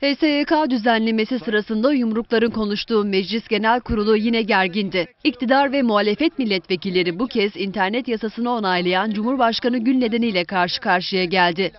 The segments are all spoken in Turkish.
HSYK düzenlemesi sırasında yumrukların konuştuğu Meclis Genel Kurulu yine gergindi. İktidar ve muhalefet milletvekilleri bu kez internet yasasını onaylayan Cumhurbaşkanı Gül nedeniyle karşı karşıya geldi.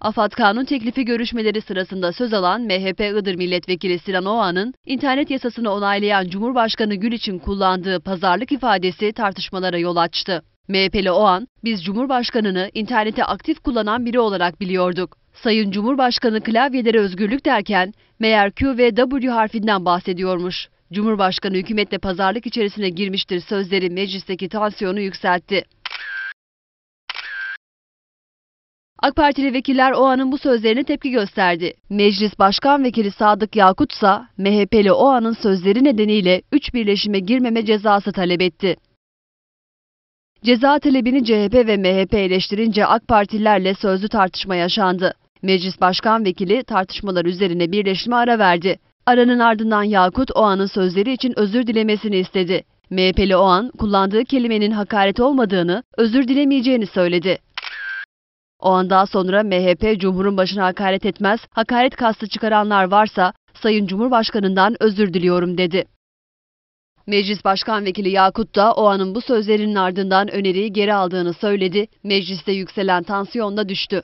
AFAD kanun teklifi görüşmeleri sırasında söz alan MHP Iğdır Milletvekili Sinan Oğan'ın internet yasasını onaylayan Cumhurbaşkanı Gül için kullandığı pazarlık ifadesi tartışmalara yol açtı. MHP'li Oğan, biz Cumhurbaşkanını interneti aktif kullanan biri olarak biliyorduk. Sayın Cumhurbaşkanı klavyelere özgürlük derken meğer Q ve W harfinden bahsediyormuş. Cumhurbaşkanı hükümetle pazarlık içerisine girmiştir sözleri meclisteki tansiyonu yükseltti. AK Partili vekiller o anın bu sözlerine tepki gösterdi. Meclis Başkan Vekili Sadık Yakut ise MHP'li o sözleri nedeniyle üç birleşime girmeme cezası talep etti. Ceza talebini CHP ve MHP eleştirince AK Partililerle sözlü tartışma yaşandı. Meclis Başkan Vekili tartışmalar üzerine birleşime ara verdi. Aranın ardından Yakut o anın sözleri için özür dilemesini istedi. MHP'li o an kullandığı kelimenin hakaret olmadığını, özür dilemeyeceğini söyledi. O an daha sonra MHP Cumhur'un başına hakaret etmez, hakaret kastı çıkaranlar varsa Sayın Cumhurbaşkanından özür diliyorum dedi. Meclis Başkan Vekili Yakut da o anın bu sözlerinin ardından öneriyi geri aldığını söyledi. Mecliste yükselen tansiyon da düştü.